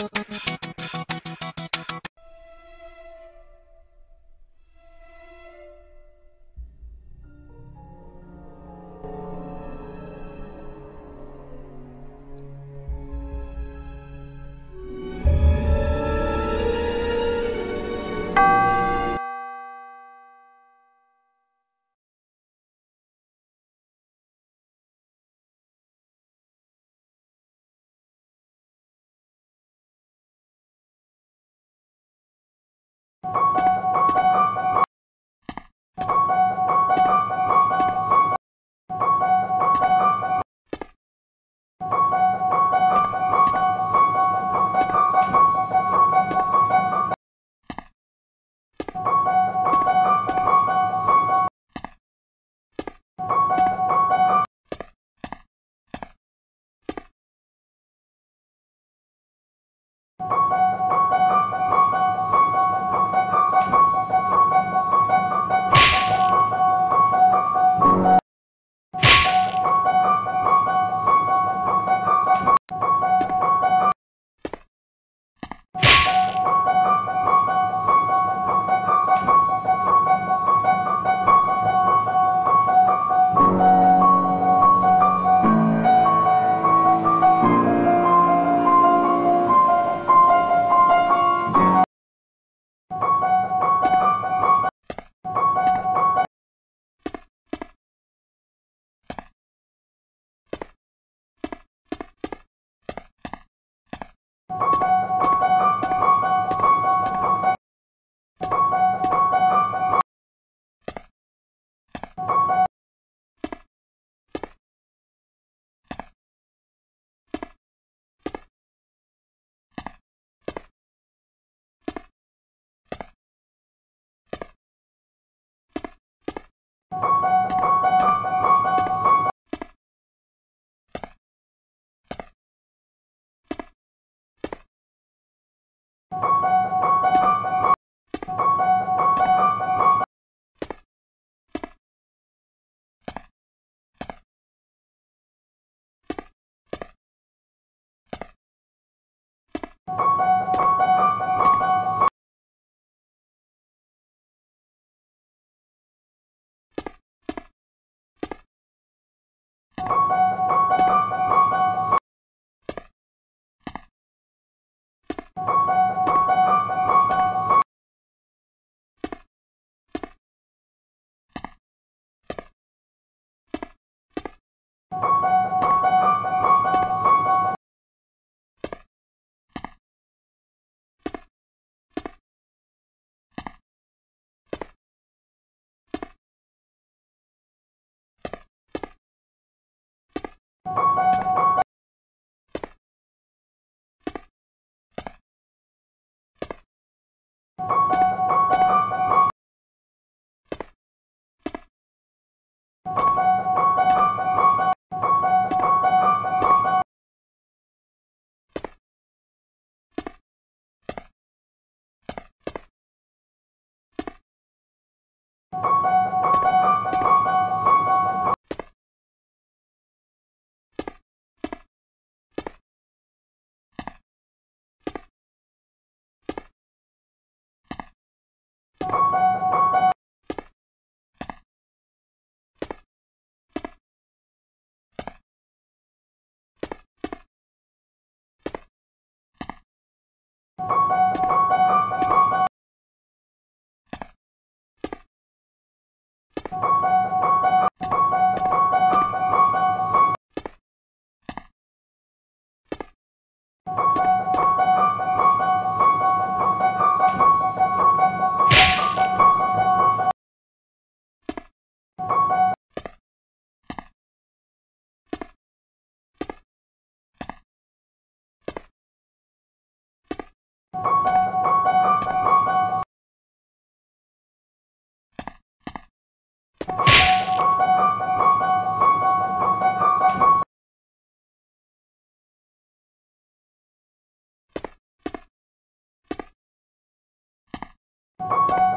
うん。you you.